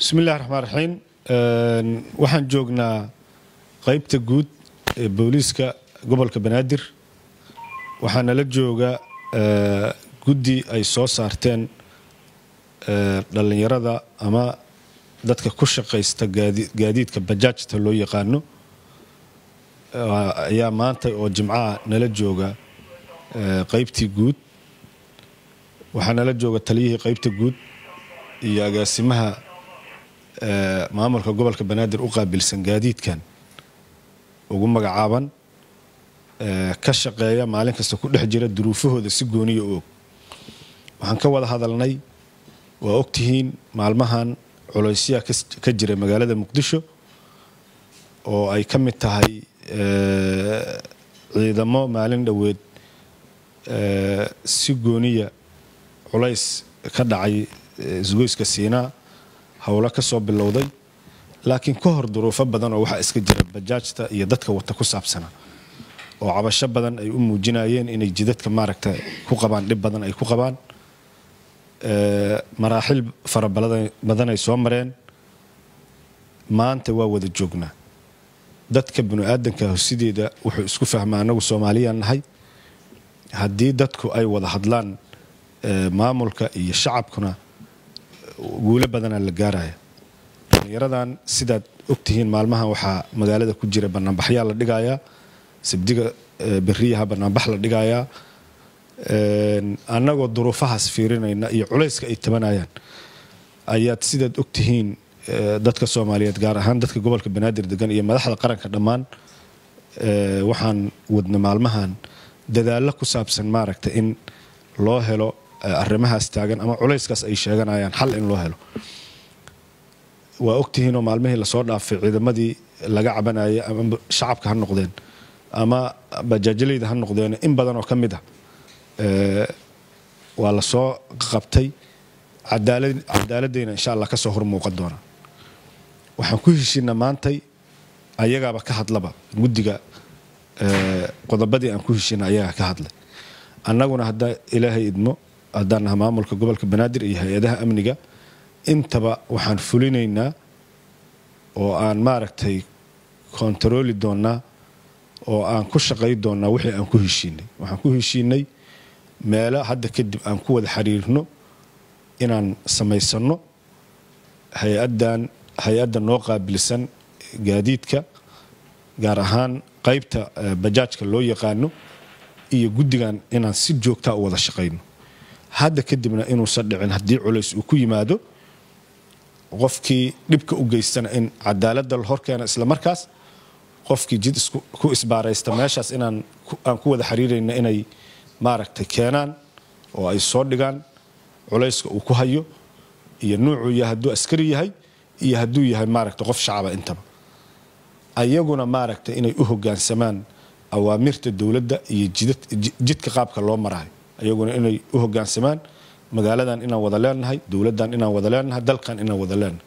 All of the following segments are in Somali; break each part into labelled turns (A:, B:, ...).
A: bismi illahi raxmaan raxiim waxaan joognaa qeybta guud ee booliiska gobolka banaadir. Waxaa nala jooga guddi ay soo saarteen dhallinyarada ama dadka ku shaqaysta gaadiidka bajaajta loo yaqaano. Ayaa maanta oo jimcaha nala jooga qeybtii guud. Waxaa nala jooga taliyihii qeybta guud iyo agaasimaha maamulka gobolka banaadir u qaabilsan gaadiidkan ugu magacaaban ka shaqeeya maalin kasta ku dhex jira duruufahooda si gooniya u og waxaan ka wada hadalnay waa ogtihiin maalmahan culaysyaa ka jira magaalada muqdisho oo ay ka mid tahay ciidamo maalin dhoweed si gooniya culays ka dhacay isgoyska siinaa howlo ka soo bilowday laakiin ka hor duruufo badan oo waxaa iska jira bajaajta iyo dadka wata ku saabsana oo cabasho badan ay u muujinayeen inay jidadka maaragta ku qabaan dhib badan ay ku qabaan. Maraaxil fara badan ay soo mareen. Maanta waa wada joognaa. Dadka binu-aadanka sideeda wuxuu isku fahmaa anagu soomaaliyaan nahay. Haddii dadku ay wada hadlaan maamulka iyo shacabkuna guulo badanaa la gaaraya dhallinyaradan sidaad ogtihiin maalmahan waxaa magaalada ku jira banaanbaxyaa la dhigayaa sabdiga beriyaha banaanbax la dhigayaa. Annagoo duruufahaas fiirinayna iyo culayska ay tabanayaan ayaad sidaad ogtihiin dadka soomaaliyeed gaar ahaan dadka gobolka banaadir degan iyo madaxda qaranka dhammaan. Waxaan wadna maalmahan dadaallo ku saabsan maaragta in loo helo arrimahaas taagan ama culayskaas ay sheeganayaan xal in loo helo. Waa ogtihiinoo maalmihii la soo dhaafay ciidamadii laga cabanayay ama shacabka ha noqdeen ama bajaajalayda ha noqdeen in badan oo ka mid ah. Waa la soo qabtay cadaaladeyna insha allah ka soo hor muuqan doona. Waxaan ku heshiina maantay ayagaaba ka hadlaba. Guddiga qodobadii aan ku heshiina ayagaa ka hadlay. Annaguna haddaa ilaahay idmo haddaan naha maamulka gobolka banaadir iyo hay'adaha amniga intaba waxaan fulinaynaa oo aan maaragtay kontarooli doonnaa oo aan ku shaqay doonnaa wixii aan ku heshiinay. Waxaan ku heshiinay meelo hadda kadib aan ku wada xiriirno inaan samaysanno hay'adan hay'adda noo qaabilsan gaadiidka gaar ahaan qaybta bajaajka loo yaqaano iyo guddigan inaan si joogtaa u wada shaqayno hadda kadibna inuusan dhicin haddii culays uu ku yimaado qofkii dhibka u geystana in cadaaladda la horkeena islamarkaas qofkii jid ku isbaaraysta meeshaas inaan aan ku wada xiriirayna inay maaragtay keenaan oo ay soo dhigaan culayska uu ku hayo iyo nuucuu yahay hadduu askari yahay iyo hadduu yahay maaragta qof shacaba intaba. Ayaguna maaragta inay u hogaansamaan awaamirta dowladda iyo jidka qaabka loo marayo ayaguna inay u hogaansamaan magaaladan inaan wada leenahay dowladdan inaan wada leenahay dalkan inaan wada leenahay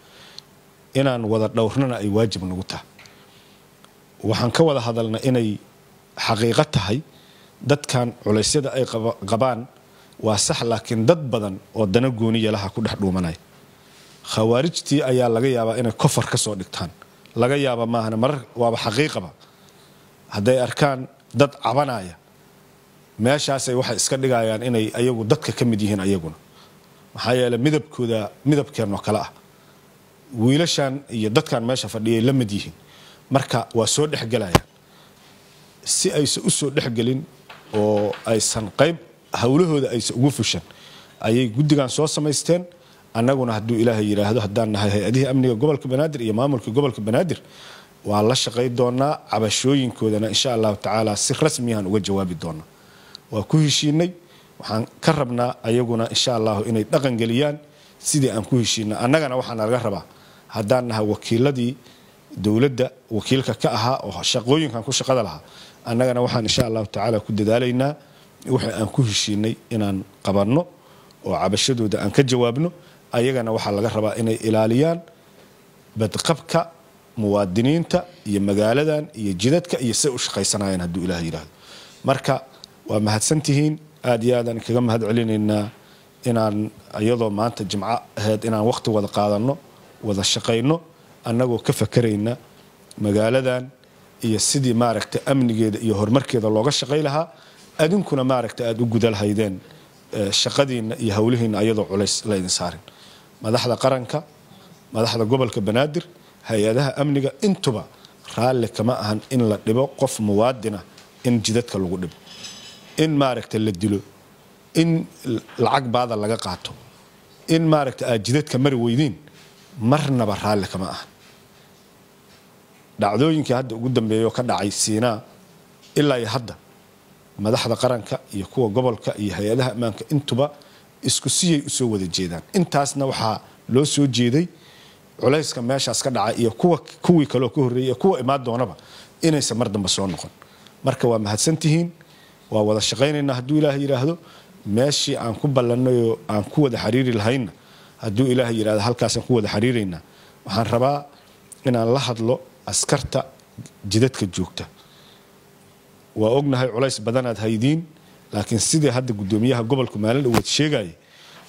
A: inaan wada dhowrnana ay waajib nagu tahay. Waxaan ka wada hadalna inay xaqiiqo tahay dadkan culaysyada ay qabaan waa sax laakiin dad badan oo dana gooniya laha ku dhex dhuumanaya khawaarijtii ayaa laga yaabaa inay kofar ka soo dhigtaan. Laga yaaba maahan marar waaba xaqiiqaba. Hadday arkaan dad cabanaya meeshaasay waxay iska dhigayaan inay ayagu dadka ka mid yihiin ayaguna. Maxaa yeele midabkooda midabkeenoo kale ah. Wiilashan iyo dadkan meesha fadhiyay la mid yihiin. Marka waa soo dhexgelayaan si aysan u dhexgelin oo aysan qayb howlahooda aysan ugu fushan ayay guddigan soo samaysteen. Annaguna hadduu ilaahay yidhaahdo haddaan nahay hay'adihii amniga gobolka banaadir iyo maamulka gobolka banaadir waan la shaqay doonaa cabashooyinkoodana insha allahu tacaala si rasmiyahan uga jawaabi doonaa waa ku heshiinay. Waxaan ka rabnaa ayaguna insha allahu inay dhaqan geliyaan. Sidii aan ku heshiina annagana waxaa nalaga rabaa. Haddaan nahay wakiiladii dowladda wakiilka ka ahaa oo shaqooyinkan ku shaqada lahaa. Annagana waxaan insha allahu tacaala ku dadaalaynaa wixii aan ku heshiinay inaan qabanno oo cabashadooda aan ka jawaabno. Ayagana waxaa laga rabaa inay ilaaliyaan badqabka muwaadiniinta iyo magaaladan iyo jidadka iyo say u shaqaysanayaan hadduu ilaah yidhaahdo. Marka waa mahadsantihiin. Aad iyo aadaan kaga mahad celinaynaa inaan iyadoo maanta jimco ahayd inaan waqti wada qaadanno wada shaqayno annagoo ka fakarayna magaaladan iyo sidii maaragta amnigeeda iyo horumarkeeda looga shaqay lahaa adinkuna maaragta aada u gudalhaydeen shaqadiinna iyo howlihiinna ayadoo culays laydin saarin. Madaxda qaranka madaxda gobolka banaadir hay'adaha amniga intuba raalli kama ahan in la dhibo qof muwaadina in jidadka lagu dhibo in maaragta la dilo in lacag baada laga qaato in maaragta aad jidadka mari weydiin marnaba raalli kama ahan dhacdooyinkii hadda ugu dambeeya oo ka dhacay siinaa ilaa iyo hadda madaxda qaranka iyo kuwa gobolka iyo hay'adaha ammaanka intuba isku siyay u soo wada jeedaan. Intaasna waxaa loo soo jeeday culayska meeshaas ka dhaca iyo kuwii kaleo ka horreeyay kuwa imaan doonaba inaysan mar dambe soo noqon. Marka waa mahadsantihiin waa wada shaqaynaynaa hadduu ilaaha yidhaahdo meeshii aan ku ballannayoo aan ku wada xiriiri lahaynna hadduu ilaaha yidhahdo halkaasaan ku wada xiriiraynaa waxaan rabaa inaan la hadlo askarta jidadka joogta. Waa ognahay culays badanaad haydiin laakiin sidii hadda gudoomiyaha gobolka maalin dhaweed sheegaya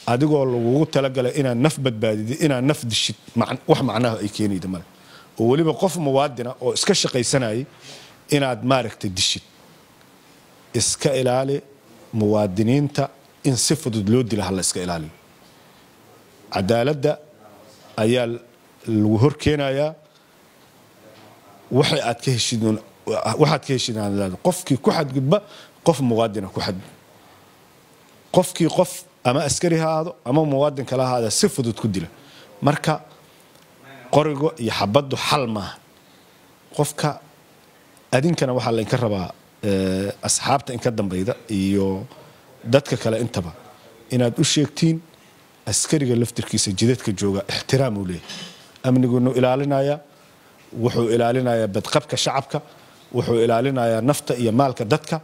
A: adigoo lagugu talagalay inaad naf badbaadid inaad naf dishid wax macnaha ay keenayda male. Oo weliba qof muwaadina oo iska shaqaysanayay inaad maaragta dishid iska ilaali muwaadiniinta in si fudud loo dila hala iska ilaaliyo cadaaladda ayaa lagu hor keenayaa. Waxay aad ka heshid waxaad ka heshid qofkii ku xadgudba qof muwaadina ku xadgud qofkii qof ama askari ha ahaado ama muwaadin kala ahaada si fudud ku dila. Marka qorigo iyo xabaddu xal maaha. Qofka adinkana waxaa laynka rabaa asxaabta inka dambayda iyo dadka kale intaba inaad u sheegtiin askariga laftirkiisa jidadka jooga ixtiraam uu leeyahy amniguunu ilaalinaya wuxuu ilaalinayaa badqabka shacabka wuxuu ilaalinayaa nafta iyo maalka dadka.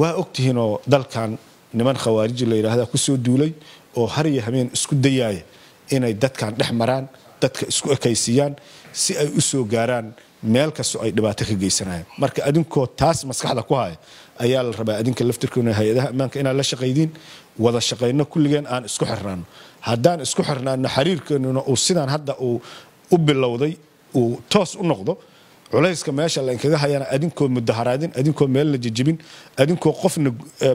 A: Waa ogtihiinoo dalkan niman khawaariji la yidhaahda ku soo duulay oo har iyo habeen isku dayaaya inay dadkan dhex maraan dadka isku ekaysiiyaan si ay u soo gaaraan meel kastoo ay dhibaato ka geysanayaan marka adinkoo taas maskaxda ku haya ayaa la rabaa adinka laftirkoona hay'adaha ammaanka inaad la shaqaydiin wada shaqayno kulligeen aan isku xirnaano. Haddaan isku xirnaano xiriirkeenuna uu sidaan hadda uu u bilowday uu toos u noqdo culayska meesha lainkaga hayana adinkoo mudaharaadin adinkoo meel la jejebin adinkoo qofna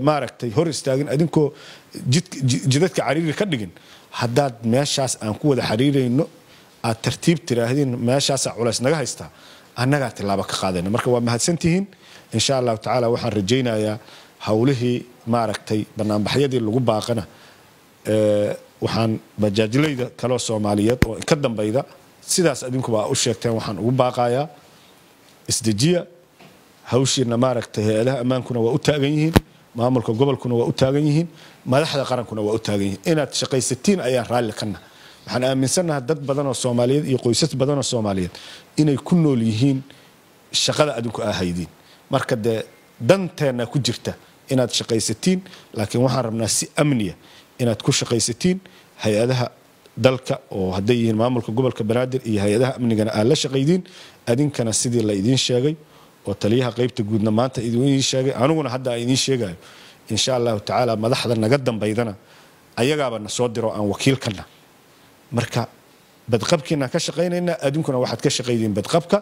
A: maaragtay hor istaagin adinkoo jidadka cariiri ka dhigin haddaad meeshaas aan ku wada xiriirayno aad tartiib tiraahdeen meeshaasa culays naga haystaa annagaa tilaabo ka qaadayna. Marka waa mahadsantihiin insha allahu tacaala waxaan rajaynayaa howlihii maaragtay banaanbaxyadii lagu baaqana waxaan bajaajlayda kaloo soomaaliyeed oo ka dambayda sidaas adinkuba u sheegteen waxaan ugu baaqayaa. Isdejiya hawshiina maaragtay hay'adaha ammaankuna waa u taagan yihiin maamulka gobolkuna waa u taagan yihiin madaxda qarankuna waa u taagan yihiin. Inaad shaqaysatiin ayaan raalli kana waxaan aaminsannaha dad badanoo soomaaliyeed iyo qoysas badanoo soomaaliyeed inay ku nool yihiin shaqada adinku aa haydiin marka dee danteenna ku jirta inaad shaqaysatiin laakiin waxaan rabnaa si amniya inaad ku shaqaysatiin hay'adaha dalka oo hadday yihiin maamulka gobolka banaadir iyo hay'adaha amnigana aad la shaqaydiin. Adinkana sidii la idiin sheegay oo taliyaha qaybta guudna maanta idiin sheegay. Aniguna hadda aan idiin sheegayo insha allahu tacaala madaxda naga dambaydana ayagaaba na soo diro aan wakiilkana marka badqabkiinaan ka shaqaynaynaa adinkuna waxaad ka shaqaydiin badqabka